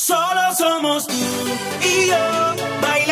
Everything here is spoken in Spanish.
Solo somos tú y yo, bailando.